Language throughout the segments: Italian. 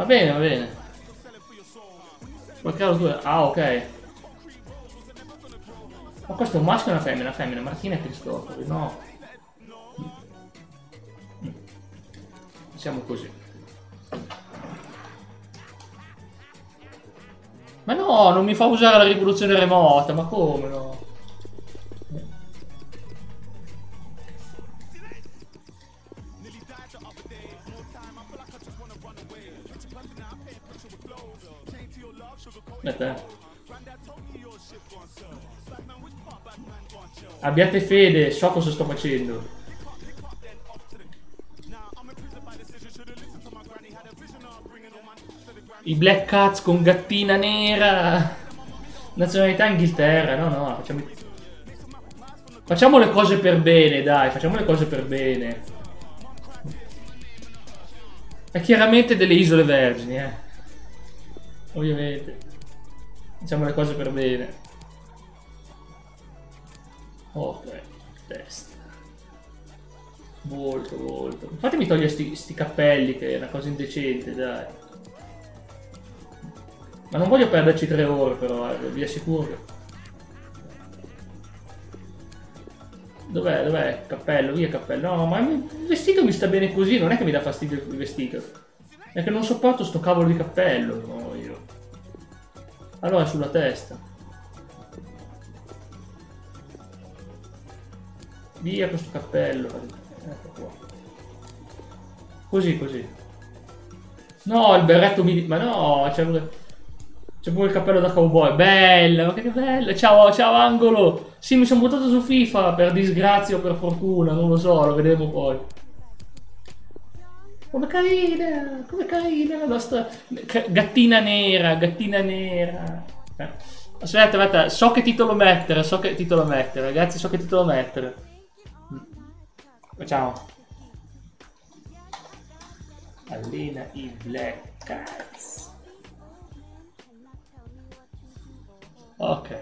Va bene, va bene. Qualche altro due. Ah, ok. Ma questo è un maschio e una femmina, femmina. Martina e Cristoforo, no. Siamo così. Ma no, non mi fa usare la rivoluzione remota, ma come no? Eh. Abbiate fede, so cosa sto facendo. I Black Cats con gattina nera. Nazionalità Inghilterra, no, no, facciamo... Facciamo le cose per bene, dai, facciamo le cose per bene. È chiaramente delle isole vergini, eh. Ovviamente. Facciamo le cose per bene. Ok, testa. Molto, molto. Fatemi togliere sti, sti cappelli, che è una cosa indecente, dai. Ma non voglio perderci tre ore, però, eh, vi assicuro. Dov'è? Dov'è? Cappello, via cappello. No, ma il vestito mi sta bene così, non è che mi dà fastidio il vestito. È che non sopporto sto cavolo di cappello, no. Allora, sulla testa. Via questo cappello. Ecco qua. Così, così. No, il berretto mi... Ma no, c'è pure... C'è pure il cappello da cowboy. Bello, ma che bello. Ciao, ciao Angolo. Sì, mi sono buttato su FIFA per disgrazia o per fortuna, non lo so, lo vedremo poi. Come carina, come carina la nostra gattina nera, gattina nera. Eh. Aspetta, aspetta, so che titolo mettere, so che titolo mettere, ragazzi, so che titolo mettere. Facciamo. Allena i Black Cats. Ok.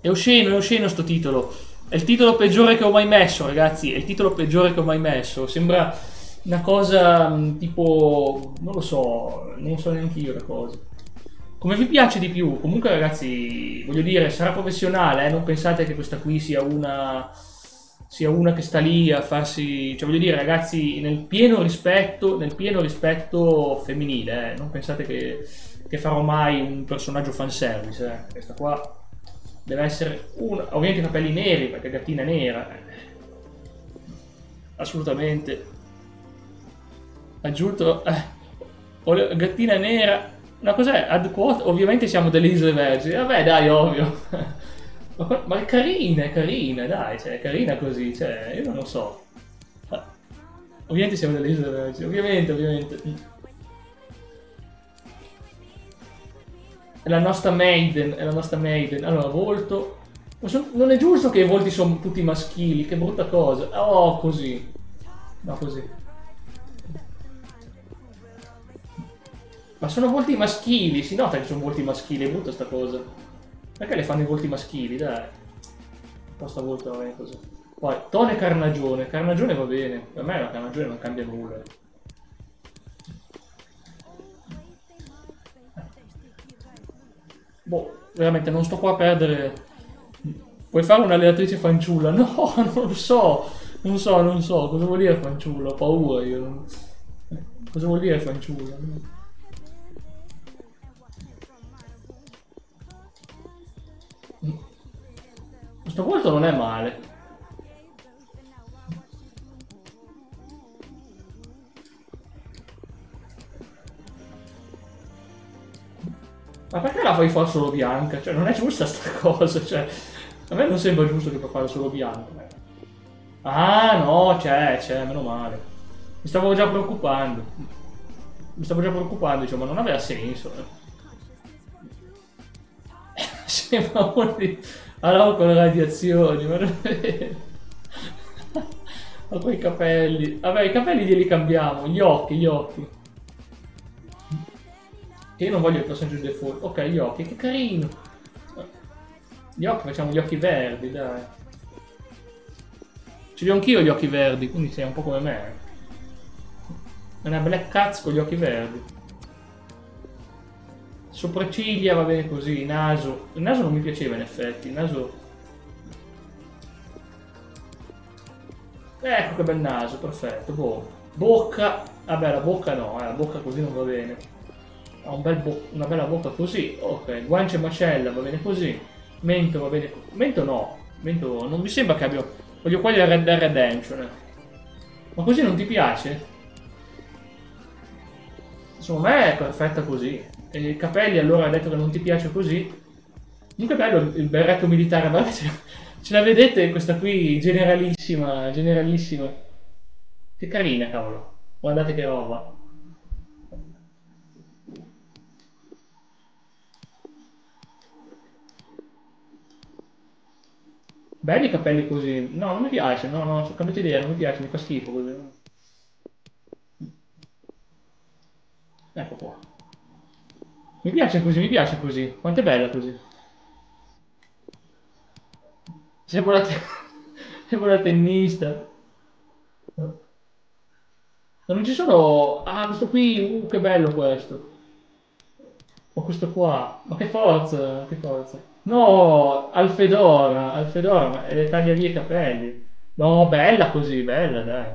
È osceno, è osceno sto titolo. È il titolo peggiore che ho mai messo, ragazzi. È il titolo peggiore che ho mai messo. Sembra una cosa mh, tipo... Non lo so, non so neanche io la cosa. Come vi piace di più? Comunque, ragazzi, voglio dire, sarà professionale, eh? Non pensate che questa qui sia una... Sia una che sta lì a farsi... Cioè, voglio dire, ragazzi, nel pieno rispetto, nel pieno rispetto femminile, eh? Non pensate che che farò mai un personaggio fanservice. Eh. Questa qua deve essere una. Ovviamente i capelli neri, perché gattina nera. Assolutamente. Aggiunto. Eh, gattina nera. Ma cos'è? Ad quote? Ovviamente siamo delle isole vergini. Vabbè, dai, ovvio. ma, è carina, è carina, dai, cioè, è carina così, cioè, io non lo so. Ovviamente siamo delle isole vergini, ovviamente, ovviamente. È la nostra maiden, è la nostra maiden. Allora, volto. Non è giusto che i volti sono tutti maschili, che brutta cosa. Oh, così. No, così. Ma sono volti maschili, si nota che sono volti maschili, è brutta sta cosa. Perché le fanno i volti maschili, dai. Questa volta va bene così. Poi, Tone Carnagione. Carnagione va bene. Per me la Carnagione non cambia nulla. Boh, veramente non sto qua a perdere. Puoi fare un'allenatrice fanciulla? No, non lo so. Non so, non so. Cosa vuol dire fanciulla? Ho paura io. Non... Cosa vuol dire fanciulla? Questo volto non è male. Fai fare solo bianca? Cioè, non è giusta sta cosa, cioè... A me non sembra giusto che puoi fare solo bianca. Ah, no, c'è, c'è, meno male. Mi stavo già preoccupando. Mi stavo già preoccupando, diciamo, ma non aveva senso. Eh. Sembra un di... Allora con le radiazioni, ma non è vero. Ma poi i capelli. Vabbè, i capelli glieli cambiamo, gli occhi, gli occhi. Che io non voglio il personaggio di default. Ok, gli occhi, che carino. Gli occhi, facciamo gli occhi verdi, dai. Ce li ho anch'io gli occhi verdi, quindi sei un po' come me. Una black cats con gli occhi verdi. Sopracciglia va bene così, naso. Il naso non mi piaceva in effetti, il naso... Ecco che bel naso, perfetto, boh. Bocca, vabbè la bocca no, eh, la bocca così non va bene. Ha un bel una bella bocca così, ok. Guancia e macella va bene così. Mento va bene così. Mento no, mento non mi sembra che abbia... Voglio quelli del Red Dead Redemption. Ma così non ti piace? Secondo me è perfetta così. E i capelli allora hai detto che non ti piace così. Comunque bello il berretto militare, ma ce la vedete questa qui generalissima, generalissima. Che carina, cavolo. Guardate che roba. Belli i capelli così. No, non mi piace, no, no, ho cambiato idea, non mi piace, mi fa schifo così. Ecco qua. Mi piace così, mi piace così. Quanto è bella così. Sembra una, sembra una tennista. Ma non ci sono... Ah, questo qui, uh, che bello questo. Ma questo qua, ma che forza, che forza. No, Alfedora, Alfedora, ma le taglia via i capelli. No, bella così, bella, dai.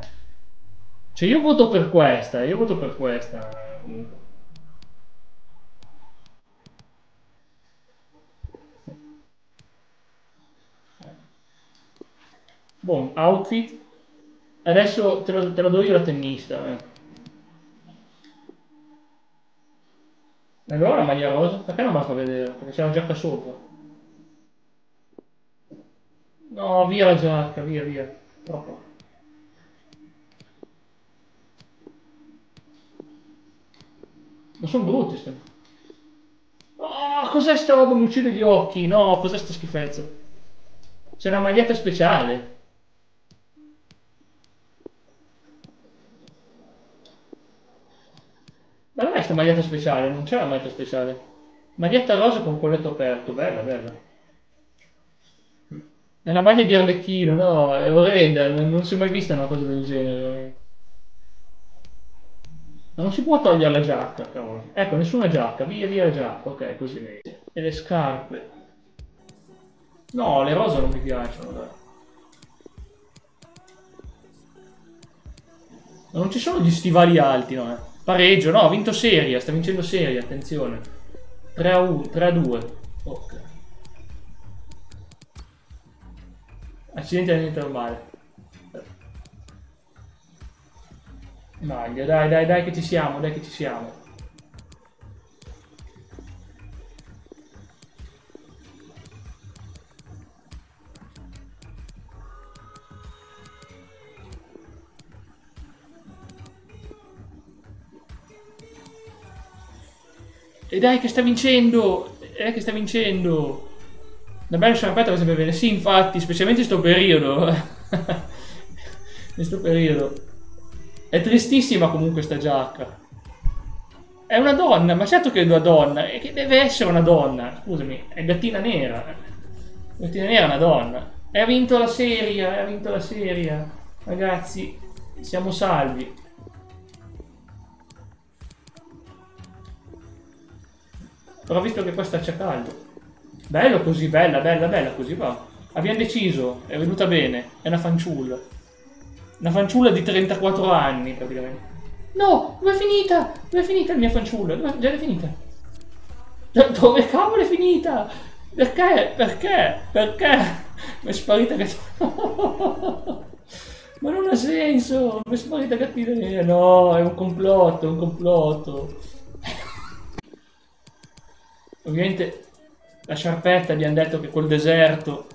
Cioè io voto per questa, io voto per questa. Buon outfit. Adesso te lo, te lo do io la tennista. Eh. Allora maglia rosa? Perché non la fa vedere? Perché c'è la giacca sopra. No, via la giacca, via, via. Troppo. Ma sono brutti sti. Oh, cos'è sta roba? Mi uccide gli occhi. No, cos'è sta schifezza? C'è una maglietta speciale. Ma non è sta maglietta speciale, non c'è una maglietta speciale. Maglietta rosa con colletto aperto, bella, bella. È la maglia di Arlecchino, no, è orrenda, non si è mai vista una cosa del genere. Non si può togliere la giacca, cavolo. Ecco, nessuna giacca, via via la giacca, ok, così vedi. E le scarpe. No, le rose non mi piacciono, dai. Ma non ci sono gli stivali alti, no? Eh. Pareggio, no, ha vinto seria, sta vincendo seria, attenzione. 3 a 1, 3 a 2. Accidenti all'inizio normale. Maglia, dai, dai, dai che ci siamo, dai che ci siamo. E dai che sta vincendo! Eh che sta vincendo! La bella sciarpetta va sempre bene. Sì, infatti, specialmente in sto periodo. in sto periodo. È tristissima comunque sta giacca. È una donna, ma certo che è una donna. E che deve essere una donna. Scusami, è gattina nera. Gattina nera è una donna. E ha vinto la serie, ha vinto la serie. Ragazzi, siamo salvi. Però visto che questa c'è caldo. Bello così, bella, bella, bella, così va. Abbiamo deciso, è venuta bene, è una fanciulla. Una fanciulla di 34 anni, praticamente. No, dove è finita? Dove è finita la mia fanciulla? Dove, già è finita? Dove cavolo è finita? Perché? Perché? Perché? Mi è sparita gattina. Ma non ha senso! Mi è sparita gattina. No, è un complotto, è un complotto. Ovviamente la sciarpetta abbiamo detto che col deserto...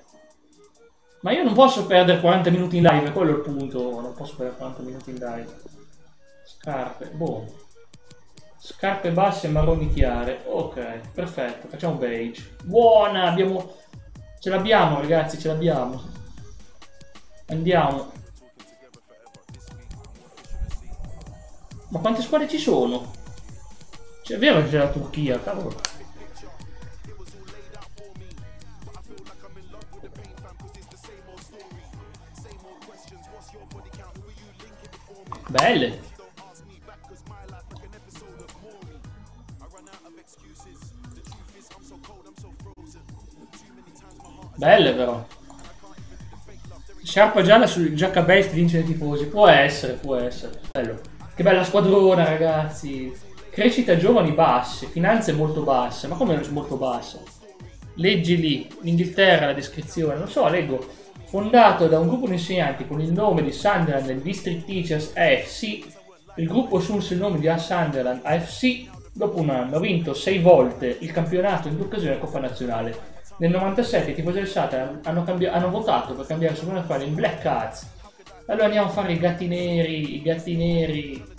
Ma io non posso perdere 40 minuti in live, quello è il punto. Non posso perdere 40 minuti in live. Scarpe, boh. Scarpe basse marroni chiare. Ok, perfetto, facciamo beige. Buona, abbiamo... Ce l'abbiamo ragazzi, ce l'abbiamo. Andiamo. Ma quante squadre ci sono? Cioè, è vero che c'è la Turchia, cavolo. Belle. Belle però. Sciarpa gialla sul giacca beige vince i tifosi. Può essere, può essere. Bello. Che bella squadrona, ragazzi. Crescita giovani basse, finanze molto basse. Ma come molto basse? Leggi lì, in Inghilterra la descrizione. Non so, leggo. Fondato da un gruppo di insegnanti con il nome di Sunderland District Teachers AFC, il gruppo assunse il nome di Sunderland AFC dopo un anno. Ha vinto sei volte il campionato in due occasioni della Coppa Nazionale. Nel 97 i tifosi del Satan hanno, cambi- hanno votato per cambiare il suo nome in Black Cats. Allora andiamo a fare i gatti neri, i gatti neri